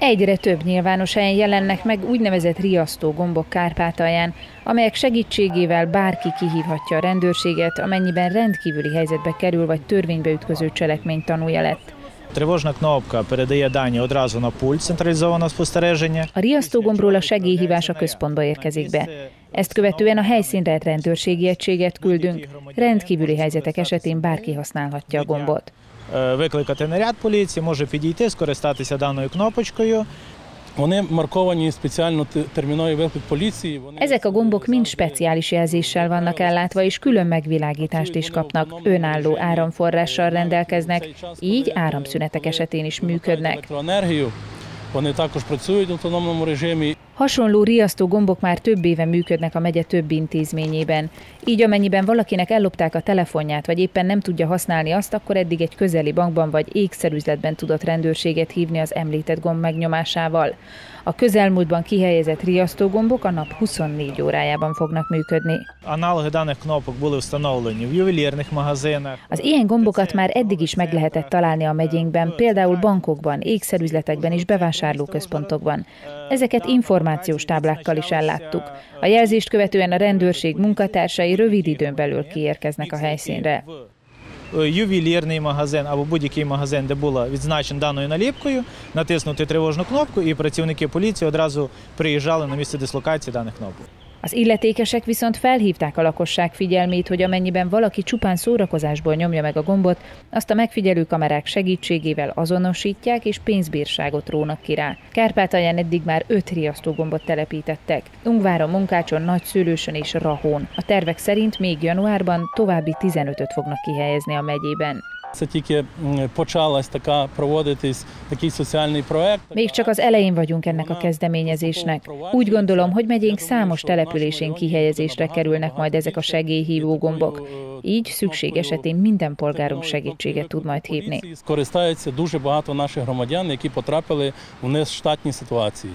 Egyre több nyilvános helyen jelennek meg úgynevezett riasztó gombok Kárpátalján, amelyek segítségével bárki kihívhatja a rendőrséget, amennyiben rendkívüli helyzetbe kerül vagy törvénybe ütköző cselekmény tanúja lett. Тривожна кнопка передає дані одразу на пульт централізоване спостереження. A riasztógombról a segélyhívás a központba érkezik be. Ezt követően a helyszínre rendőrségi egységet küldünk. Rendkívüli helyzetek esetén bárki használhatja a gombot. Е, Викликати наряд поліції, може підійти, скористатися даною кнопочкою. Вони марковані спеціально те- терміновий виклик поліції. Вони Ezek a gombok mind speciális jelzéssel vannak ellátva, és külön megvilágítást is kapnak, önálló áramforrással rendelkeznek, így áramszünetek esetén is működnek. електроенергію. Вони також працюють в автономному режимі. Hasonló riasztó gombok már több éve működnek a megye több intézményében. Így amennyiben valakinek ellopták a telefonját, vagy éppen nem tudja használni azt, akkor eddig egy közeli bankban vagy ékszerüzletben tudott rendőrséget hívni az említett gomb megnyomásával. A közelmúltban kihelyezett riasztógombok a nap 24 órájában fognak működni. Аналоги даних кнопок були встановлені в ювелірних магазинах. Az ilyen gombokat már eddig is meg lehetett találni a megyénkben, például bankokban, ékszerüzletekben és bevásárlóközpontokban. Ezeket információs táblákkal is elláttuk. A jelzést követően a rendőrség munkatársai rövid időn belül kiérkeznek a helyszínre. В Ювелірний магазин або будь-який магазин, де була відзначена даною наліпкою, натиснути тривожну кнопку, і працівники поліції одразу приїжджали на місце дислокації даних кнопок. Az illetékesek viszont felhívták a lakosság figyelmét, hogy amennyiben valaki csupán szórakozásból nyomja meg a gombot, azt a megfigyelő kamerák segítségével azonosítják és pénzbírságot rónak ki rá. Kárpátalján eddig már öt riasztógombot telepítettek. Ungváron, Munkácson, Nagyszülősön és Rahón. A tervek szerint még januárban további 15-öt fognak kihelyezni a megyében. Це тільки м, почалась така проводитись такий соціальний проект. Még csak az elején vagyunk ennek a kezdeményezésnek. Úgy gondolom, hogy megyénk számos településén kihelyezésre kerülnek majd ezek a segélyhívó gombok. Így szükség esetén minden polgárunk segítséget tud majd hívni. Скористаються дуже багато наших громадян, які потрапили у нештатні ситуації.